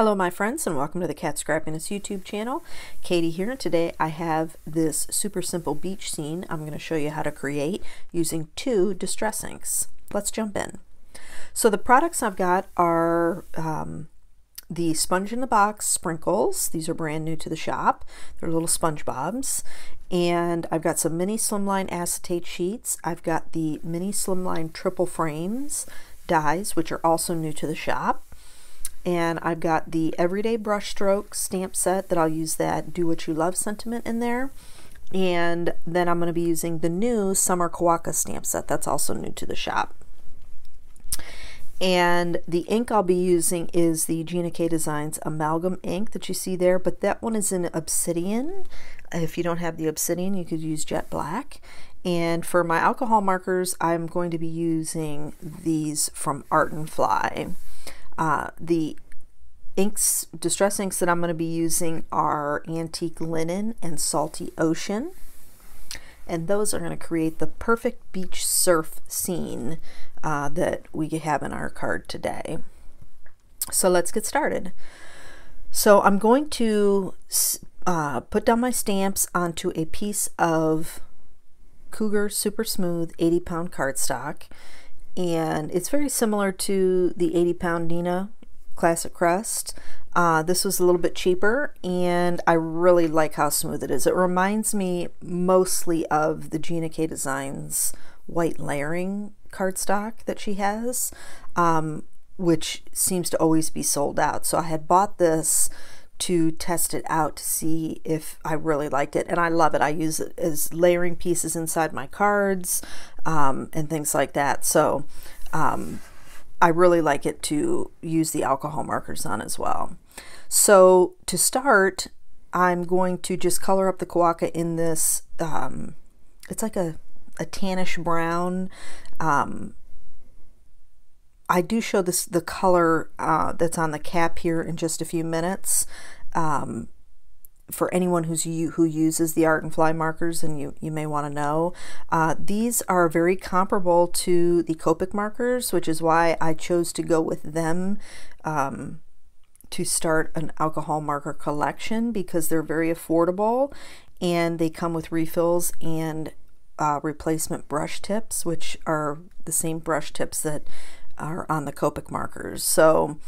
Hello my friends and welcome to the Kat Scrappiness YouTube channel. Katy here and today I have this super simple beach scene I'm going to show you how to create using two distress inks. Let's jump in. So the products I've got are um, the Sponge in the Box sprinkles. These are brand new to the shop. They're little sponge bobs. And I've got some mini slimline acetate sheets. I've got the mini slimline triple frames dies which are also new to the shop and I've got the Everyday Brushstroke stamp set that I'll use that Do What You Love sentiment in there. And then I'm going to be using the new Summer Quokka stamp set. That's also new to the shop. And the ink I'll be using is the Gina K Designs Amalgam ink that you see there, but that one is in Obsidian. If you don't have the Obsidian, you could use Jet Black. And for my alcohol markers, I'm going to be using these from Art and Fly. Uh, the inks, distress inks that I'm going to be using are Antique Linen and Salty Ocean. And those are going to create the perfect beach surf scene uh, that we have in our card today. So let's get started. So I'm going to uh, put down my stamps onto a piece of Cougar Super Smooth 80 pound cardstock and it's very similar to the 80 pound Neenah Classic Crest. Uh, this was a little bit cheaper and I really like how smooth it is. It reminds me mostly of the Gina K Designs white layering cardstock that she has, um, which seems to always be sold out. So I had bought this to test it out to see if I really liked it. And I love it. I use it as layering pieces inside my cards um, and things like that. So um, I really like it to use the alcohol markers on as well. So to start, I'm going to just color up the Quokka in this, um, it's like a, a tannish brown. Um, I do show this the color uh, that's on the cap here in just a few minutes. Um, for anyone who's you, who uses the Art and Fly markers, and you, you may want to know, uh, these are very comparable to the Copic markers, which is why I chose to go with them um, to start an alcohol marker collection because they're very affordable and they come with refills and uh, replacement brush tips, which are the same brush tips that are on the Copic markers. So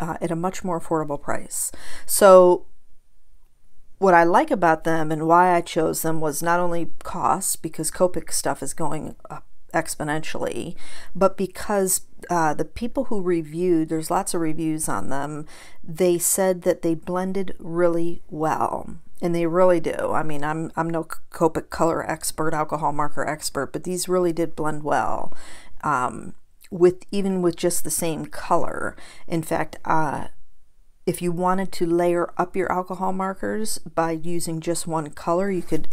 uh, at a much more affordable price. So what I like about them and why I chose them was not only cost, because Copic stuff is going up exponentially, but because uh, the people who reviewed, there's lots of reviews on them, they said that they blended really well. And they really do. I mean, I'm, I'm no Copic color expert, alcohol marker expert, but these really did blend well. Um, with even with just the same color. In fact, uh, if you wanted to layer up your alcohol markers by using just one color, you could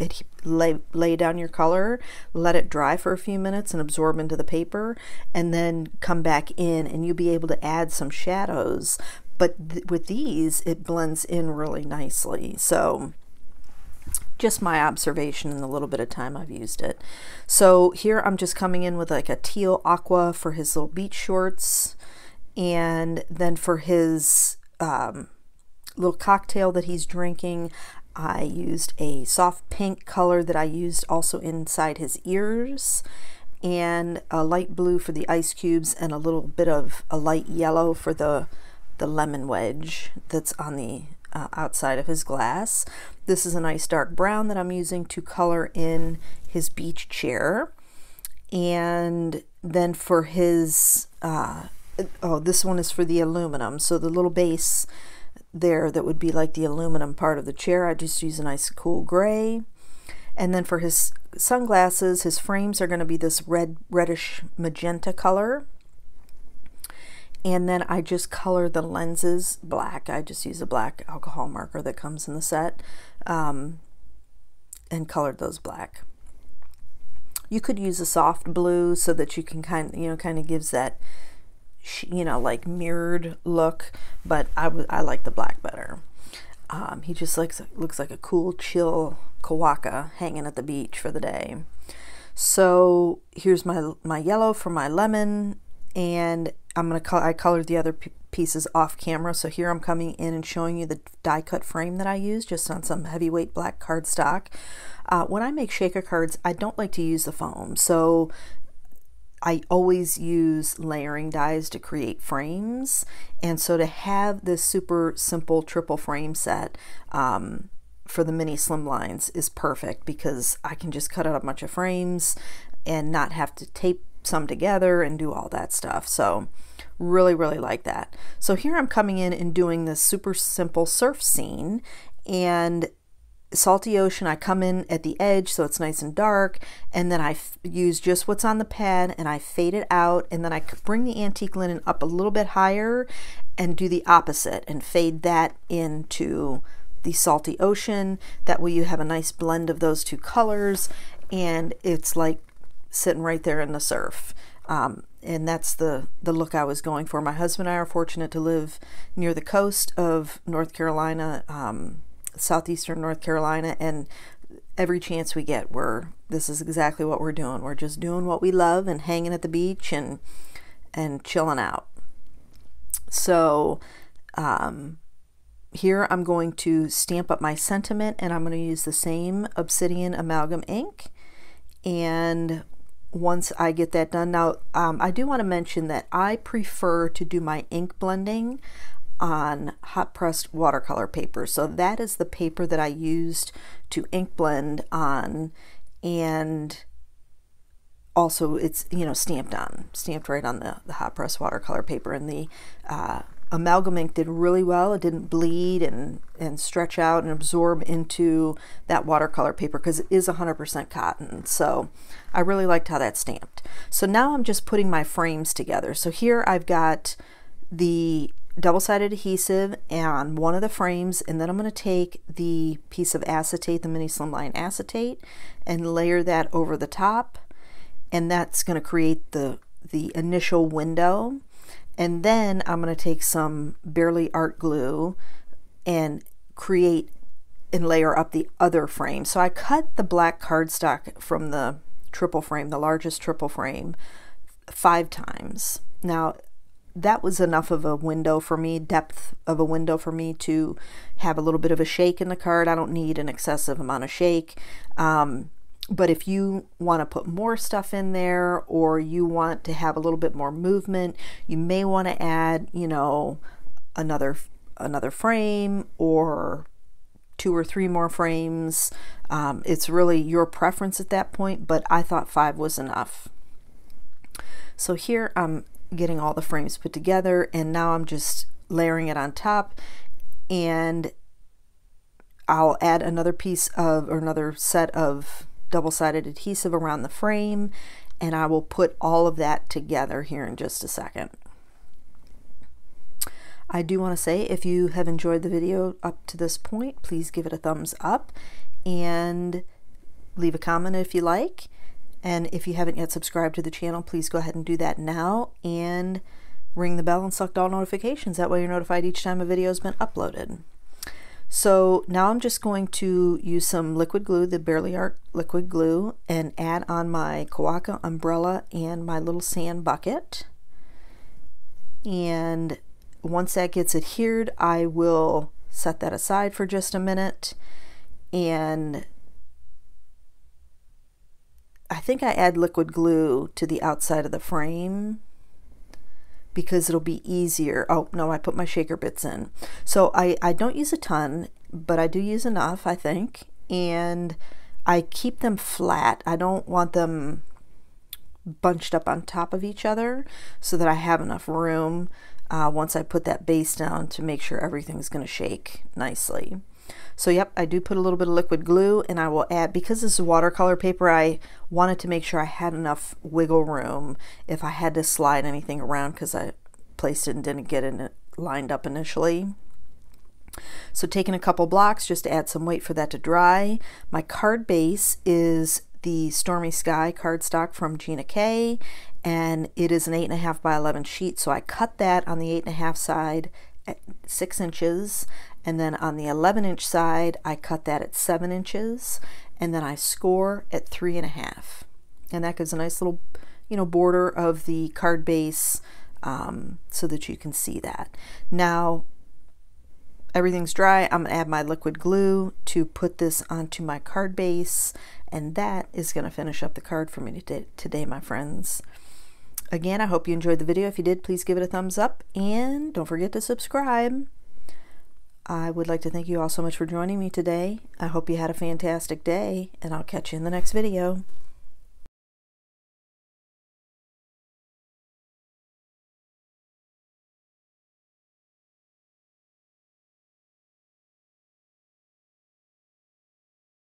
lay, lay down your color, let it dry for a few minutes and absorb into the paper, and then come back in and you'll be able to add some shadows. But th with these, it blends in really nicely. So just my observation in the little bit of time I've used it. So here I'm just coming in with like a teal aqua for his little beach shorts. And then for his um, little cocktail that he's drinking, I used a soft pink color that I used also inside his ears and a light blue for the ice cubes and a little bit of a light yellow for the the lemon wedge that's on the uh, outside of his glass. This is a nice dark brown that I'm using to color in his beach chair. And then for his, uh, oh, this one is for the aluminum. So the little base there that would be like the aluminum part of the chair, I just use a nice cool gray. And then for his sunglasses, his frames are going to be this red, reddish magenta color and then I just color the lenses black. I just use a black alcohol marker that comes in the set um, and colored those black. You could use a soft blue so that you can kind you know, kind of gives that, you know, like mirrored look, but I, I like the black better. Um, he just looks, looks like a cool, chill Quokka hanging at the beach for the day. So here's my, my yellow for my lemon and I'm going to I colored the other pieces off camera. So here I'm coming in and showing you the die cut frame that I use just on some heavyweight black cardstock. Uh, when I make shaker cards, I don't like to use the foam. So I always use layering dies to create frames. And so to have this super simple triple frame set um, for the mini slim lines is perfect because I can just cut out a bunch of frames and not have to tape some together and do all that stuff. So really, really like that. So here I'm coming in and doing this super simple surf scene and salty ocean I come in at the edge so it's nice and dark and then I use just what's on the pad and I fade it out and then I bring the antique linen up a little bit higher and do the opposite and fade that into the salty ocean. That way you have a nice blend of those two colors and it's like sitting right there in the surf. Um, and that's the the look I was going for. My husband and I are fortunate to live near the coast of North Carolina um, southeastern North Carolina, and every chance we get, we're this is exactly what we're doing. We're just doing what we love and hanging at the beach and and chilling out. So um, here I'm going to stamp up my sentiment, and I'm going to use the same Obsidian amalgam ink. And once I get that done, now um, I do want to mention that I prefer to do my ink blending on hot pressed watercolor paper. So that is the paper that I used to ink blend on and also it's you know stamped on stamped right on the, the hot press watercolor paper. And the uh, amalgam ink did really well. It didn't bleed and and stretch out and absorb into that watercolor paper because it is 100% cotton. So I really liked how that stamped. So now I'm just putting my frames together. So here I've got the double-sided adhesive on one of the frames and then I'm going to take the piece of acetate, the mini slimline acetate, and layer that over the top and that's going to create the the initial window and then I'm going to take some Bearly art glue and create and layer up the other frame. So I cut the black cardstock from the triple frame, the largest triple frame, five times. Now that was enough of a window for me, depth of a window for me to have a little bit of a shake in the card. I don't need an excessive amount of shake. Um, but if you want to put more stuff in there or you want to have a little bit more movement, you may want to add, you know, another another frame or two or three more frames. Um, it's really your preference at that point, but I thought five was enough. So here I'm getting all the frames put together and now I'm just layering it on top and I'll add another piece of or another set of double-sided adhesive around the frame and I will put all of that together here in just a second. I do want to say if you have enjoyed the video up to this point please give it a thumbs up and leave a comment if you like and if you haven't yet subscribed to the channel, please go ahead and do that now and ring the bell and select all notifications. That way you're notified each time a video has been uploaded. So now I'm just going to use some liquid glue, the Bearly Art liquid glue, and add on my Quokka umbrella and my little sand bucket. And once that gets adhered, I will set that aside for just a minute and I think I add liquid glue to the outside of the frame because it'll be easier. Oh, no, I put my shaker bits in. So I, I don't use a ton, but I do use enough, I think. And I keep them flat. I don't want them bunched up on top of each other so that I have enough room uh, once I put that base down to make sure everything's going to shake nicely. So yep, I do put a little bit of liquid glue and I will add, because this is watercolor paper, I wanted to make sure I had enough wiggle room if I had to slide anything around because I placed it and didn't get it lined up initially. So taking a couple blocks just to add some weight for that to dry. My card base is the Stormy Sky cardstock from Gina K and it is an 8.5 by 11 sheet so I cut that on the 8.5 side at 6 inches and then on the 11 inch side I cut that at 7 inches and then I score at three and a half and that gives a nice little you know border of the card base um, so that you can see that. Now, everything's dry. I'm to add my liquid glue to put this onto my card base, and that is to finish up the card for me today, my friends. Again, I hope you enjoyed the video. If you did, please give it a thumbs up, and don't forget to subscribe. I would like to thank you all so much for joining me today. I hope you had a fantastic day, and I'll catch you in the next video.